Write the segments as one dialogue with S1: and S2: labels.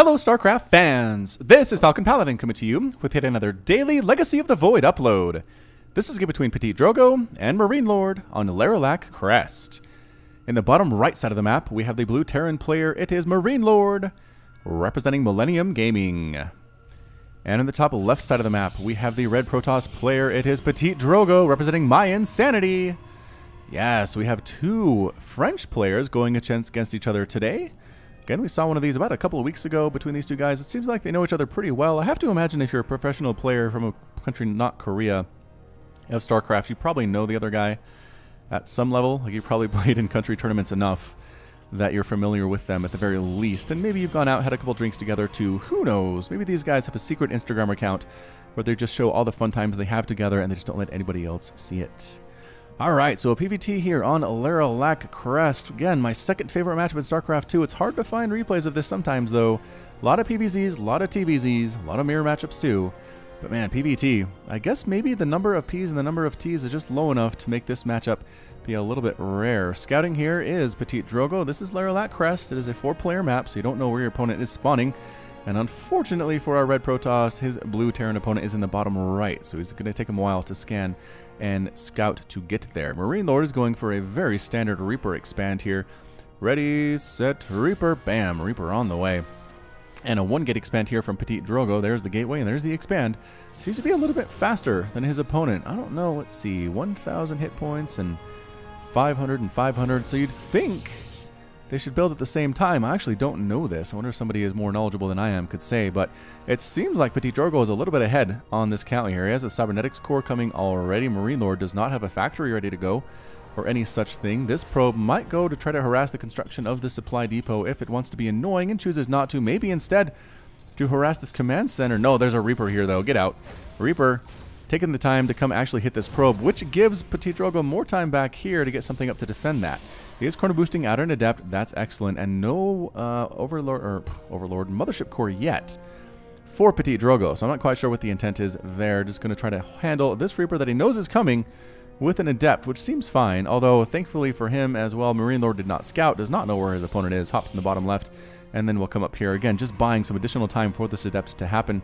S1: Hello, StarCraft fans! This is Falcon Paladin coming to you with yet another daily Legacy of the Void upload. This is game between Petit Drogo and Marine Lord on Lerilak Crest. In the bottom right side of the map, we have the blue Terran player. It is Marine Lord, representing Millennium Gaming. And in the top left side of the map, we have the red Protoss player. It is Petit Drogo, representing My Insanity. Yes, we have two French players going against each other today. Again, we saw one of these about a couple of weeks ago between these two guys. It seems like they know each other pretty well. I have to imagine if you're a professional player from a country not Korea of StarCraft, you probably know the other guy at some level. Like you probably played in country tournaments enough that you're familiar with them at the very least. And maybe you've gone out, had a couple drinks together too. Who knows? Maybe these guys have a secret Instagram account where they just show all the fun times they have together and they just don't let anybody else see it. Alright, so a PVT here on Lerilak Crest. Again, my second favorite matchup in StarCraft 2. It's hard to find replays of this sometimes, though. A lot of PVZs, a lot of TVZs, a lot of mirror matchups, too. But man, PVT. I guess maybe the number of Ps and the number of Ts is just low enough to make this matchup be a little bit rare. Scouting here is Petit Drogo. This is Lerilak Crest. It is a four-player map, so you don't know where your opponent is spawning. And unfortunately for our red Protoss, his blue Terran opponent is in the bottom right, so he's going to take him a while to scan and scout to get there. Marine Lord is going for a very standard Reaper expand here. Ready, set, Reaper, bam, Reaper on the way. And a one gate expand here from Petit Drogo. There's the gateway and there's the expand. Seems to be a little bit faster than his opponent. I don't know, let's see, 1,000 hit points and 500 and 500. So you'd think they should build at the same time. I actually don't know this. I wonder if somebody is more knowledgeable than I am could say, but it seems like Petit Drogo is a little bit ahead on this count here. He has a cybernetics core coming already. Marine Lord does not have a factory ready to go or any such thing. This probe might go to try to harass the construction of the supply depot if it wants to be annoying and chooses not to. Maybe instead to harass this command center. No, there's a Reaper here though. Get out. Reaper taking the time to come actually hit this probe, which gives Petit Drogo more time back here to get something up to defend that. He is corner boosting out an adept. That's excellent. And no uh, overlord or overlord mothership core yet for Petit Drogo. So I'm not quite sure what the intent is there. Just going to try to handle this Reaper that he knows is coming with an adept, which seems fine. Although thankfully for him as well, Marine Lord did not scout, does not know where his opponent is, hops in the bottom left, and then we'll come up here again, just buying some additional time for this adept to happen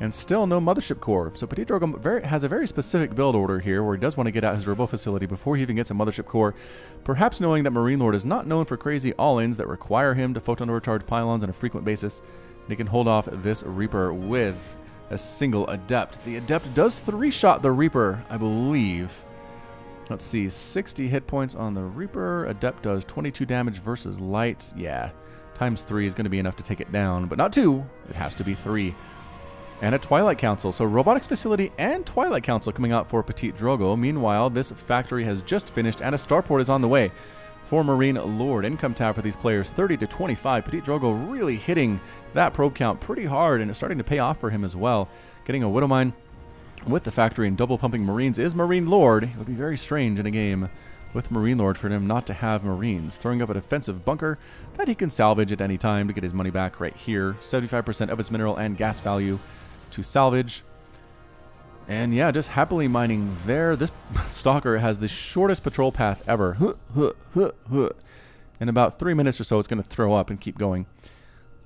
S1: and still no Mothership Core. So Petit has a very specific build order here where he does want to get out his Robo facility before he even gets a Mothership Core, perhaps knowing that Marine Lord is not known for crazy all-ins that require him to photon overcharge pylons on a frequent basis. And he can hold off this Reaper with a single Adept. The Adept does three-shot the Reaper, I believe. Let's see, 60 hit points on the Reaper. Adept does 22 damage versus Light. Yeah, times 3 is going to be enough to take it down, but not 2. It has to be 3 and a Twilight Council. So Robotics Facility and Twilight Council coming out for Petit Drogo. Meanwhile, this factory has just finished and a starport is on the way for Marine Lord. Income tab for these players 30 to 25. Petit Drogo really hitting that probe count pretty hard and it's starting to pay off for him as well. Getting a Widow Mine with the factory and double pumping Marines is Marine Lord. It would be very strange in a game with Marine Lord for him not to have Marines. Throwing up a defensive bunker that he can salvage at any time to get his money back right here. 75% of its mineral and gas value to salvage. And yeah, just happily mining there. This Stalker has the shortest patrol path ever. In about three minutes or so, it's going to throw up and keep going.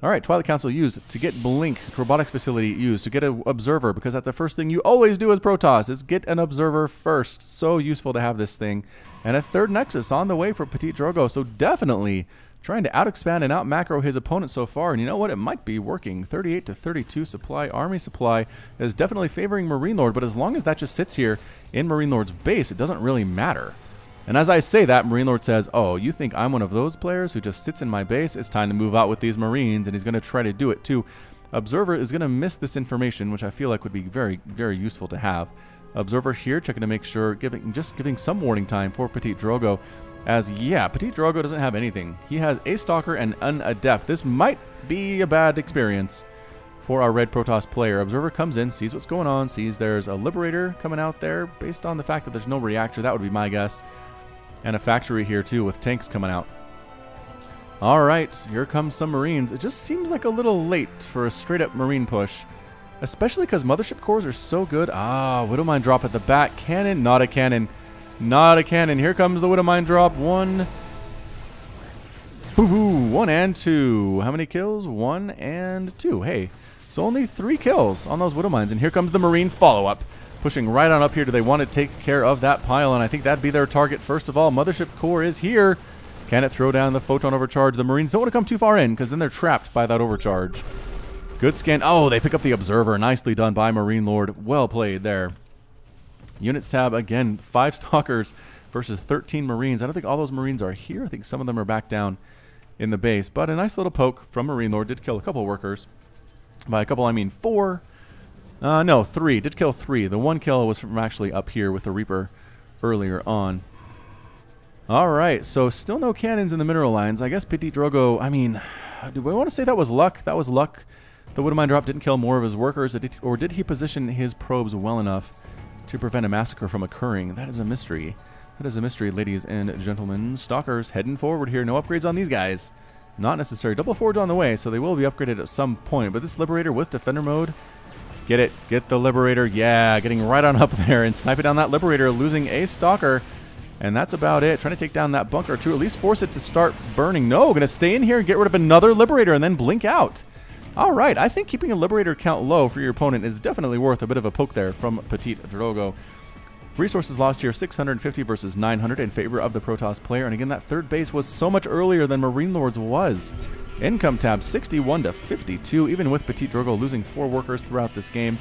S1: All right, Twilight Council used to get Blink Robotics Facility used to get an Observer because that's the first thing you always do as Protoss is get an Observer first. So useful to have this thing. And a third Nexus on the way for Petit Drogo, so definitely trying to out-expand and out-macro his opponent so far, and you know what? It might be working. 38 to 32 supply, army supply is definitely favoring Marine Lord, but as long as that just sits here in Marine Lord's base, it doesn't really matter. And as I say that, Marine Lord says, oh, you think I'm one of those players who just sits in my base? It's time to move out with these Marines, and he's going to try to do it too. Observer is going to miss this information, which I feel like would be very, very useful to have. Observer here checking to make sure, giving just giving some warning time for Petit Drogo as, yeah, Petit Drogo doesn't have anything. He has a Stalker and an Adept. This might be a bad experience for our Red Protoss player. Observer comes in, sees what's going on, sees there's a Liberator coming out there based on the fact that there's no reactor. That would be my guess. And a factory here, too, with tanks coming out. All right, here comes some Marines. It just seems like a little late for a straight-up Marine push. Especially because Mothership cores are so good. Ah, Widowmine drop at the back. Cannon, not a cannon. Not a cannon. Here comes the Widow Mine drop. One. Boo-hoo. one and two. How many kills? One and two. Hey, so only three kills on those Widow Mines. And here comes the Marine follow-up. Pushing right on up here. Do they want to take care of that pile? And I think that'd be their target first of all. Mothership Core is here. Can it throw down the Photon Overcharge? The Marines don't want to come too far in because then they're trapped by that overcharge. Good scan. Oh, they pick up the Observer. Nicely done by Marine Lord. Well played there. Units tab, again, five Stalkers versus 13 Marines. I don't think all those Marines are here. I think some of them are back down in the base. But a nice little poke from Marine Lord did kill a couple workers. By a couple, I mean four. Uh, no, three. Did kill three. The one kill was from actually up here with the Reaper earlier on. Alright, so still no cannons in the mineral lines. I guess Petit Drogo, I mean, do we want to say that was luck? That was luck. The Widowmine drop didn't kill more of his workers, or did he position his probes well enough to prevent a massacre from occurring? That is a mystery. That is a mystery, ladies and gentlemen. Stalkers heading forward here. No upgrades on these guys. Not necessary. Double forge on the way, so they will be upgraded at some point. But this Liberator with Defender mode, get it. Get the Liberator. Yeah, getting right on up there and sniping down that Liberator, losing a Stalker. And that's about it. Trying to take down that bunker to at least force it to start burning. No, going to stay in here and get rid of another Liberator and then blink out. All right, I think keeping a Liberator count low for your opponent is definitely worth a bit of a poke there from Petit Drogo. Resources lost here 650 versus 900 in favor of the Protoss player. And again, that third base was so much earlier than Marine Lords was. Income tab 61 to 52, even with Petit Drogo losing four workers throughout this game.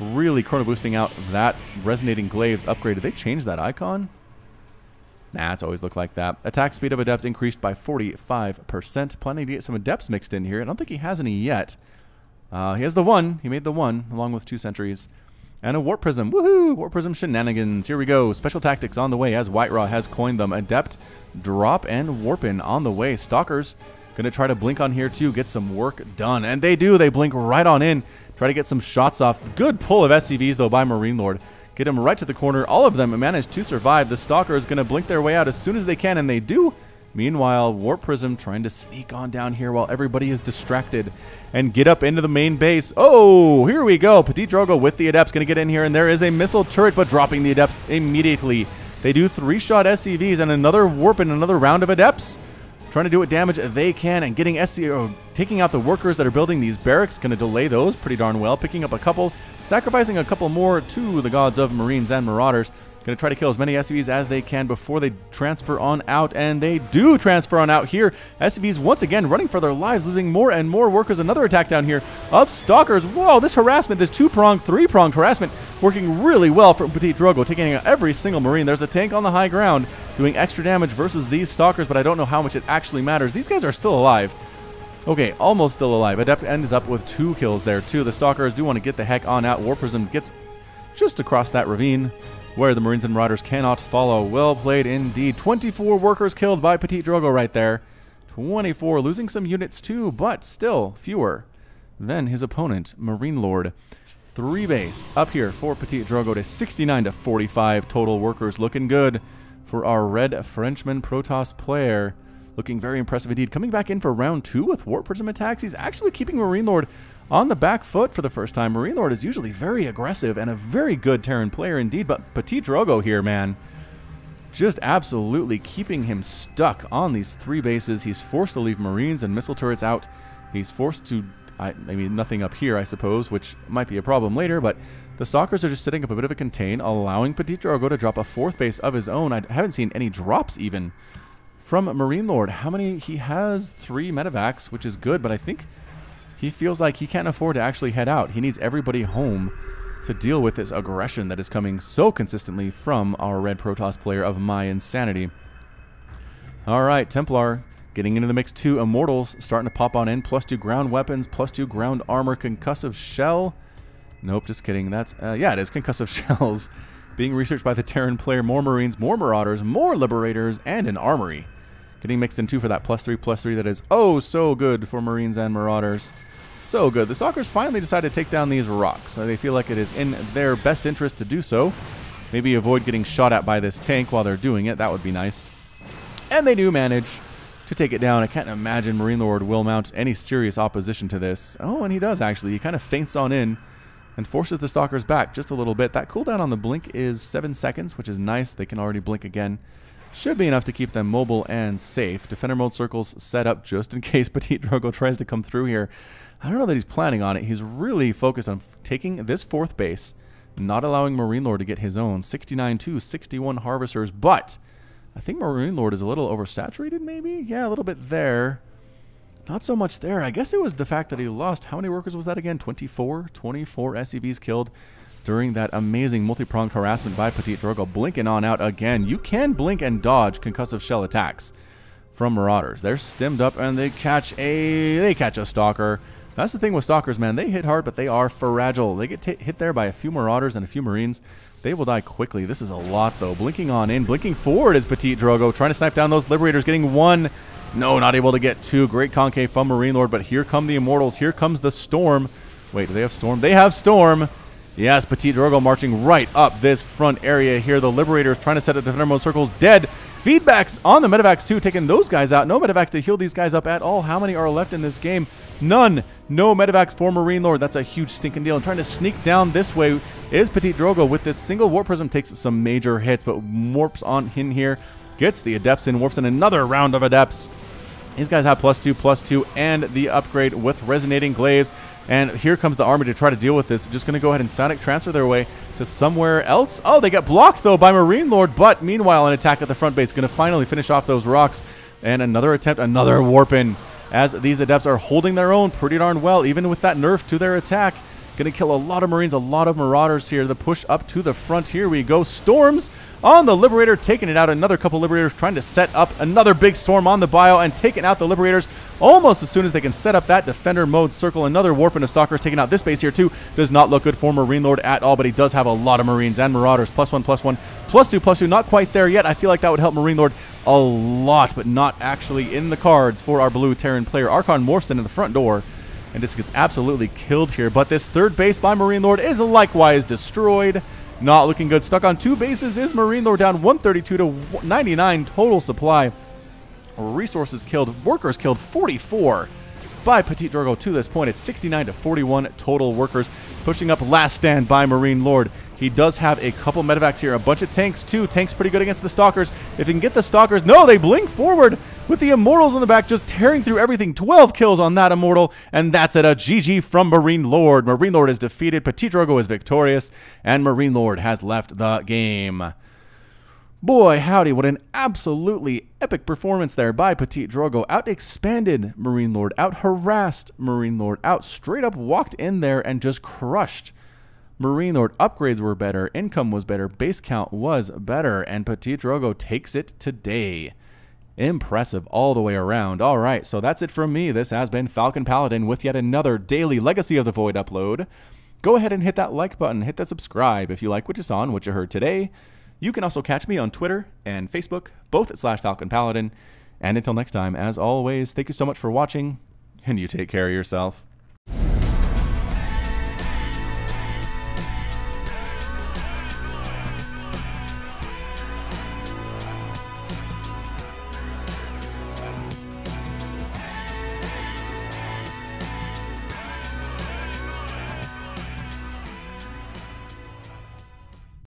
S1: Really chrono boosting out that resonating glaives upgrade. Did they change that icon? Nah, it's always looked like that. Attack speed of Adepts increased by 45%. Planning to get some Adepts mixed in here. I don't think he has any yet. Uh, he has the one. He made the one, along with two sentries. And a Warp Prism. Woohoo! Warp Prism shenanigans. Here we go. Special tactics on the way as White-Ra has coined them. Adept, Drop, and Warpin on the way. Stalkers gonna try to blink on here too, get some work done. And they do. They blink right on in. Try to get some shots off. Good pull of SCVs though by Marine Lord. Get him right to the corner. All of them manage to survive. The Stalker is going to blink their way out as soon as they can, and they do. Meanwhile, Warp Prism trying to sneak on down here while everybody is distracted and get up into the main base. Oh, here we go. Petit Drogo with the Adepts going to get in here, and there is a missile turret, but dropping the Adepts immediately. They do three-shot SCVs and another Warp and another round of Adepts trying to do what damage they can and getting SCO, taking out the workers that are building these barracks, going to delay those pretty darn well, picking up a couple, sacrificing a couple more to the gods of Marines and Marauders. Going to try to kill as many SCVs as they can before they transfer on out, and they do transfer on out here. SCVs once again running for their lives, losing more and more workers. Another attack down here of Stalkers. Whoa, this harassment, this two-pronged, three-pronged harassment working really well for Petit Drogo, taking out every single Marine. There's a tank on the high ground doing extra damage versus these Stalkers, but I don't know how much it actually matters. These guys are still alive. Okay, almost still alive. Adept ends up with two kills there, too. The Stalkers do want to get the heck on out. Warp Prism gets just across that ravine where the Marines and Marauders cannot follow. Well played indeed. 24 workers killed by Petit Drogo right there. 24, losing some units too, but still fewer than his opponent, Marine Lord. Three base up here for Petit Drogo to 69 to 45 total workers. Looking good for our red Frenchman Protoss player. Looking very impressive indeed. Coming back in for round two with Warp Prism attacks. He's actually keeping Marine Lord on the back foot for the first time. Marine Lord is usually very aggressive and a very good Terran player indeed, but Petit Drogo here, man, just absolutely keeping him stuck on these three bases. He's forced to leave Marines and missile turrets out. He's forced to, I, I mean, nothing up here, I suppose, which might be a problem later, but the Stalkers are just setting up a bit of a contain, allowing Petit Drogo to drop a fourth base of his own. I haven't seen any drops even from Marine Lord. How many? He has three medivacs, which is good, but I think he feels like he can't afford to actually head out. He needs everybody home to deal with this aggression that is coming so consistently from our Red Protoss player of My Insanity. Alright, Templar getting into the mix too. Immortals starting to pop on in. Plus two ground weapons, plus two ground armor, concussive shell. Nope, just kidding. That's, uh, yeah, it is concussive shells. Being researched by the Terran player. More Marines, more Marauders, more Liberators, and an armory. Getting mixed in two for that plus three, plus three that is oh so good for Marines and Marauders. So good. The Stalkers finally decide to take down these rocks. So they feel like it is in their best interest to do so. Maybe avoid getting shot at by this tank while they're doing it. That would be nice. And they do manage to take it down. I can't imagine Marine Lord will mount any serious opposition to this. Oh, and he does actually. He kind of feints on in and forces the Stalkers back just a little bit. That cooldown on the blink is 7 seconds, which is nice. They can already blink again should be enough to keep them mobile and safe. Defender mode circles set up just in case Petit Drogo tries to come through here. I don't know that he's planning on it. He's really focused on taking this fourth base, not allowing Marine Lord to get his own. 69 to 61 Harvesters, but I think Marine Lord is a little oversaturated maybe? Yeah, a little bit there. Not so much there. I guess it was the fact that he lost. How many workers was that again? 24? 24 SCVs killed during that amazing multi-pronged harassment by Petit Drogo. Blinking on out again. You can blink and dodge concussive shell attacks from Marauders. They're stemmed up and they catch a they catch a Stalker. That's the thing with Stalkers, man. They hit hard, but they are fragile. They get hit there by a few Marauders and a few Marines. They will die quickly. This is a lot, though. Blinking on in. Blinking forward is Petit Drogo. Trying to snipe down those Liberators. Getting one. No, not able to get two. Great concave from Marine Lord, but here come the Immortals. Here comes the Storm. Wait, do they have Storm? They have Storm. Yes, Petit Drogo marching right up this front area here. The Liberators trying to set up defender mode circles. Dead. Feedbacks on the Medivacs too, taking those guys out. No Medivacs to heal these guys up at all. How many are left in this game? None. No Medivacs for Marine Lord. That's a huge stinking deal. And trying to sneak down this way is Petit Drogo with this single Warp Prism. Takes some major hits, but warps on in here. Gets the Adepts in, warps in another round of Adepts. These guys have plus two, plus two, and the upgrade with Resonating Glaives. And here comes the army to try to deal with this. Just going to go ahead and Psionic transfer their way to somewhere else. Oh, they get blocked, though, by Marine Lord. But meanwhile, an attack at the front base. Going to finally finish off those rocks. And another attempt, another warp in. As these Adepts are holding their own pretty darn well, even with that nerf to their attack. Going to kill a lot of Marines, a lot of Marauders here. The push up to the front. Here we go. Storms on the Liberator, taking it out. Another couple Liberators trying to set up another big storm on the bio and taking out the Liberators almost as soon as they can set up that Defender mode circle. Another Warp into Stalker taking out this base here too. Does not look good for Marine Lord at all, but he does have a lot of Marines and Marauders. Plus one, plus one, plus two, plus two. Not quite there yet. I feel like that would help Marine Lord a lot, but not actually in the cards for our Blue Terran player. Archon morphs into the front door and just gets absolutely killed here. But this third base by Marine Lord is likewise destroyed. Not looking good. Stuck on two bases is Marine Lord down 132 to 99 total supply. Resources killed, workers killed 44 by Petit Drogo to this point. It's 69 to 41 total workers, pushing up last stand by Marine Lord. He does have a couple medivacs here, a bunch of tanks too. Tanks pretty good against the Stalkers. If he can get the Stalkers, no, they blink forward with the Immortals in the back just tearing through everything. 12 kills on that Immortal, and that's it. A GG from Marine Lord. Marine Lord is defeated, Petit Drogo is victorious, and Marine Lord has left the game. Boy, howdy, what an absolutely epic performance there by Petit Drogo. Out expanded Marine Lord, out harassed Marine Lord, out straight up walked in there and just crushed Marine Lord. Upgrades were better, income was better, base count was better, and Petit Drogo takes it today. Impressive all the way around. All right, so that's it from me. This has been Falcon Paladin with yet another daily Legacy of the Void upload. Go ahead and hit that like button, hit that subscribe if you like what you saw and what you heard today. You can also catch me on Twitter and Facebook, both at slash Falcon Paladin. And until next time, as always, thank you so much for watching, and you take care of yourself.